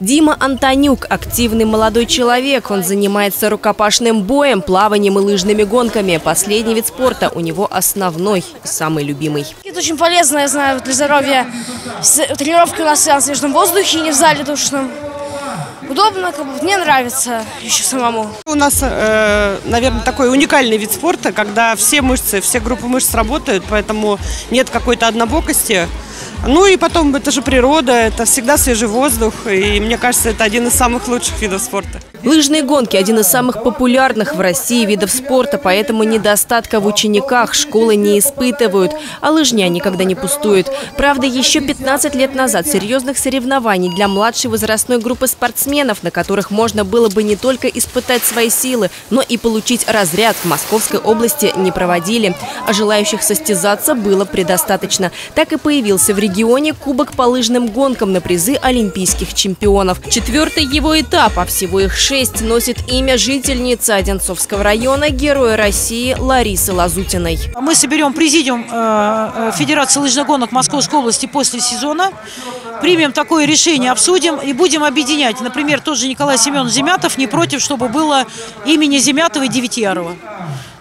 Дима Антонюк – активный молодой человек. Он занимается рукопашным боем, плаванием и лыжными гонками. Последний вид спорта у него основной, самый любимый. Это очень полезно, я знаю, для здоровья. Тренировки у нас на свежем воздухе, не в зале душном. Удобно, как бы, мне нравится еще самому. У нас, э, наверное, такой уникальный вид спорта, когда все мышцы, все группы мышц работают, поэтому нет какой-то однобокости. Ну и потом, это же природа, это всегда свежий воздух, и мне кажется, это один из самых лучших видов спорта. Лыжные гонки – один из самых популярных в России видов спорта, поэтому недостатка в учениках школы не испытывают, а лыжня никогда не пустует. Правда, еще 15 лет назад серьезных соревнований для младшей возрастной группы спортсменов, на которых можно было бы не только испытать свои силы, но и получить разряд в Московской области не проводили. А желающих состязаться было предостаточно. Так и появился в регионе Кубок по лыжным гонкам на призы олимпийских чемпионов. Четвертый его этап, а всего их 6 носит имя жительницы Одинцовского района, героя России Ларисы Лазутиной. Мы соберем президиум э, э, Федерации лыжных гонок Московской области после сезона, примем такое решение, обсудим и будем объединять. Например, тот же Николай Семенович Земятов не против, чтобы было имени Земятова и Девятьярова.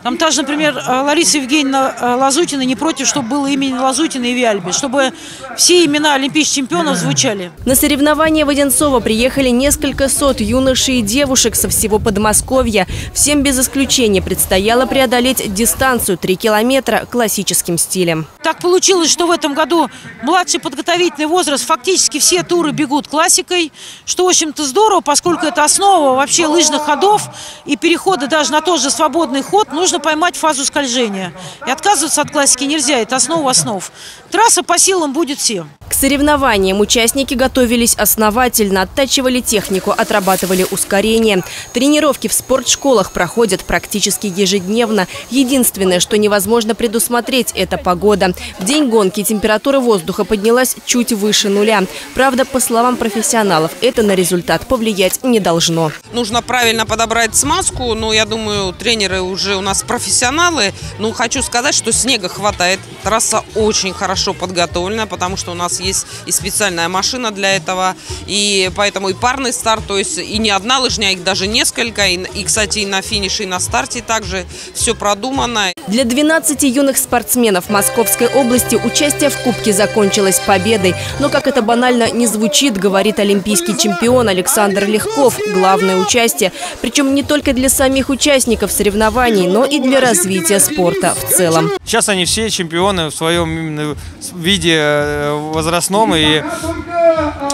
Там та же, например, э, Лариса Евгеньевна э, Лазутина не против, чтобы было имя Лазутина и Виальби, чтобы все имена олимпийских чемпионов звучали. На соревнования в Одинцово приехали несколько сот юношей и девушек со всего Подмосковья. Всем без исключения предстояло преодолеть дистанцию 3 километра классическим стилем. Так получилось, что в этом году младший подготовительный возраст фактически все туры бегут классикой, что, в общем-то, здорово, поскольку это основа вообще лыжных ходов и перехода даже на тот же свободный ход. Нужно нужно поймать фазу скольжения. И отказываться от классики нельзя, это основа основ. Трасса по силам будет всем. К соревнованиям участники готовились основательно, оттачивали технику, отрабатывали ускорение. Тренировки в спортшколах проходят практически ежедневно. Единственное, что невозможно предусмотреть – это погода. В день гонки температура воздуха поднялась чуть выше нуля. Правда, по словам профессионалов, это на результат повлиять не должно. Нужно правильно подобрать смазку. Ну, я думаю, тренеры уже у нас профессионалы. Ну, хочу сказать, что снега хватает. Трасса очень хорошо подготовлена, потому что у нас есть и специальная машина для этого, и поэтому и парный старт, то есть и не одна лыжня, их даже несколько, и, и кстати, и на финише, и на старте также все продумано. Для 12 юных спортсменов Московской области участие в Кубке закончилось победой. Но, как это банально не звучит, говорит олимпийский чемпион Александр Легков, главное участие. Причем не только для самих участников соревнований, но и для развития спорта в целом. Сейчас они все чемпионы в своем виде э, возрастном, и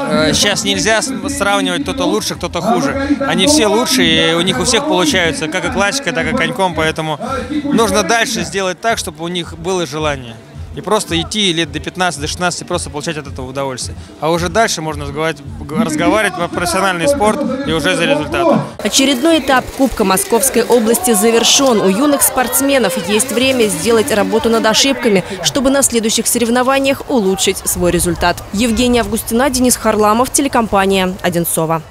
э, сейчас нельзя сравнивать кто-то лучше, кто-то хуже. Они все лучше, и у них у всех получается, как и классика, так и коньком, поэтому нужно дальше сделать так, чтобы у них было желание и просто идти лет до 15, до 16 просто получать от этого удовольствие. А уже дальше можно разговаривать, разговаривать про профессиональный спорт и уже за результаты. Очередной этап Кубка Московской области завершен. У юных спортсменов есть время сделать работу над ошибками, чтобы на следующих соревнованиях улучшить свой результат. Евгения Августина, Денис Харламов, телекомпания «Одинцова».